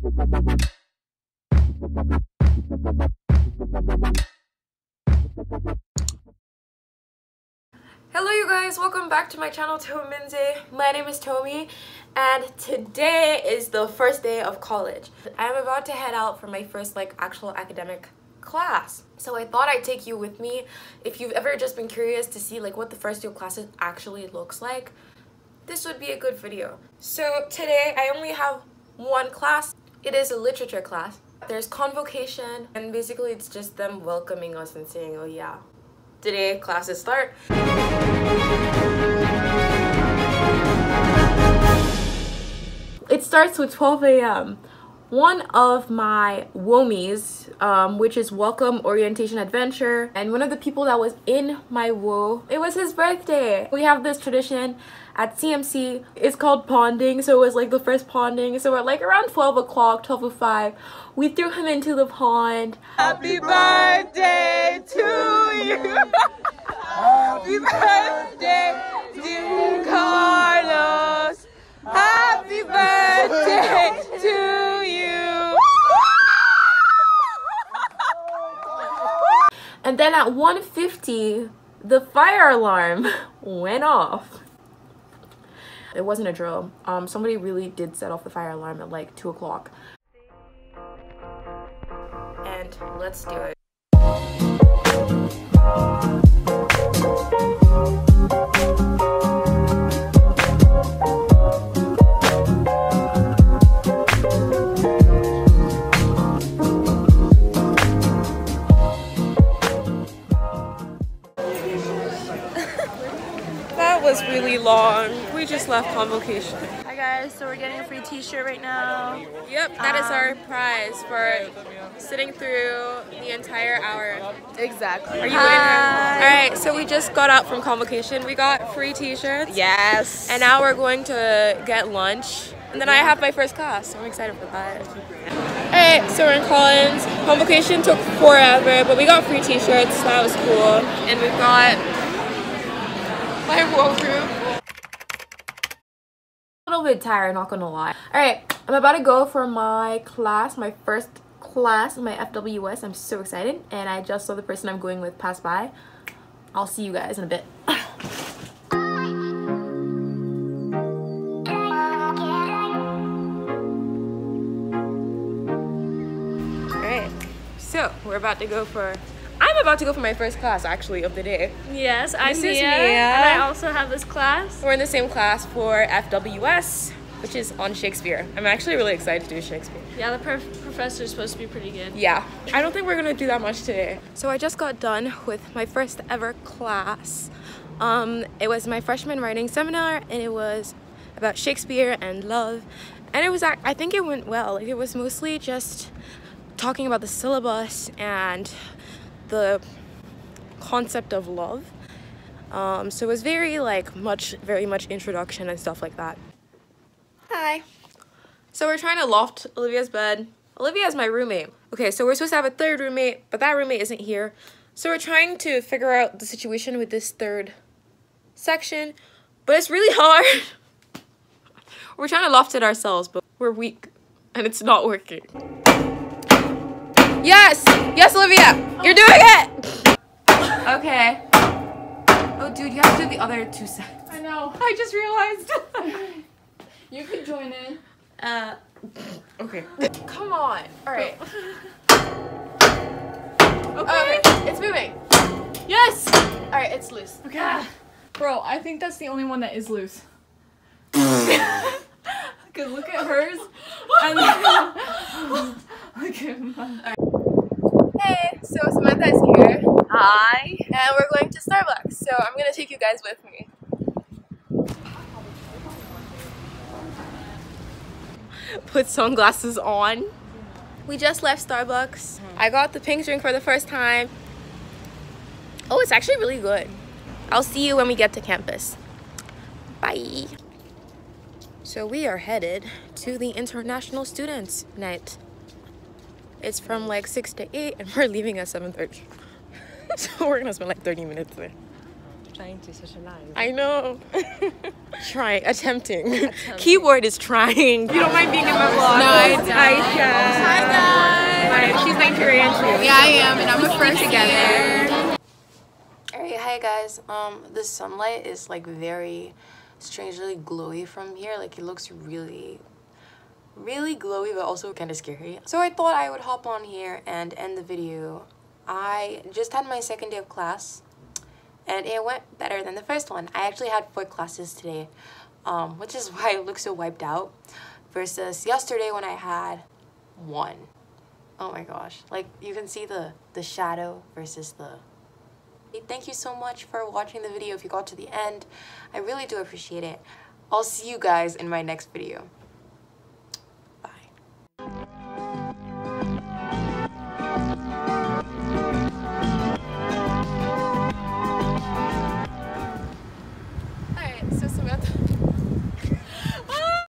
Hello you guys, welcome back to my channel Tominzay. My name is Tomi and today is the first day of college. I'm about to head out for my first like actual academic class. So I thought I'd take you with me if you've ever just been curious to see like what the first of classes actually looks like. This would be a good video. So today I only have one class. It is a literature class. There's convocation and basically it's just them welcoming us and saying oh yeah today classes start. It starts with 12 a.m. One of my WOMIs, um, which is Welcome Orientation Adventure, and one of the people that was in my WOA, it was his birthday. We have this tradition at CMC. It's called ponding, so it was like the first ponding. So at like around 12 o'clock, 12.05, we threw him into the pond. Happy birthday to you! And then at 1.50, the fire alarm went off. It wasn't a drill. Um, somebody really did set off the fire alarm at like 2 o'clock. And let's do it. Was really long. We just left convocation. Hi guys, so we're getting a free t-shirt right now. Yep, that is our um, prize for sitting through the entire hour. Exactly. Are you All right, so we just got out from convocation. We got free t-shirts. Yes. And now we're going to get lunch. And then I have my first class, so I'm excited for that. Alright, so we're in Collins. Convocation took forever, but we got free t-shirts, so that was cool. And we've got my whole group. A little bit tired, not gonna lie. Alright, I'm about to go for my class, my first class, my FWS. I'm so excited. And I just saw the person I'm going with pass by. I'll see you guys in a bit. Alright, so we're about to go for. I'm about to go for my first class actually of the day. Yes, I'm This Mia, Mia. and I also have this class. We're in the same class for FWS, which is on Shakespeare. I'm actually really excited to do Shakespeare. Yeah, the prof- is supposed to be pretty good. Yeah, I don't think we're gonna do that much today. So I just got done with my first ever class. Um, it was my freshman writing seminar, and it was about Shakespeare and love. And it was, I think it went well. Like it was mostly just talking about the syllabus and the concept of love. Um, so it was very like much, very much introduction and stuff like that. Hi. So we're trying to loft Olivia's bed. Olivia is my roommate. Okay, so we're supposed to have a third roommate, but that roommate isn't here. So we're trying to figure out the situation with this third section, but it's really hard. we're trying to loft it ourselves, but we're weak and it's not working. Yes! Yes, Olivia! You're doing it! Okay. Oh, dude, you have to do the other two sets. I know. I just realized. You could join in. uh, okay. Come on. All right. Okay. Okay, it's moving. Yes. All right, it's loose. Okay. Bro, I think that's the only one that is loose. Cause look at hers. And look at mine. So Samantha is here, Hi. and we're going to Starbucks. So I'm gonna take you guys with me. Put sunglasses on. We just left Starbucks. Mm-hmm. I got the pink drink for the first time. Oh, it's actually really good. I'll see you when we get to campus. Bye. So we are headed to the International Students Night. It's from like 6 to 8 and we're leaving at 7.30. so we're gonna spend like 30 minutes there. Trying to socialize. I know. trying, attempting. Keyword is trying. You don't mind being in my vlog? No, I don't. I Korean too. Yeah, I am, and I'm a first together. Alright, hi guys. Um, the sunlight is like very strangely glowy from here. Like it looks really, really glowy, but also kind of scary. So I thought I would hop on here and end the video. I just had my second day of class, and it went better than the first one. I actually had four classes today, um, which is why I look so wiped out, versus yesterday when I had one. Oh my gosh. Like you can see the the shadow versus the Thank you so much for watching the video if you got to the end. I really do appreciate it. I'll see you guys in my next video.